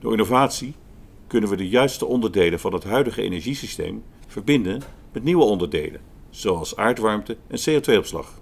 Door innovatie kunnen we de juiste onderdelen van het huidige energiesysteem verbinden met nieuwe onderdelen, zoals aardwarmte en CO2-opslag.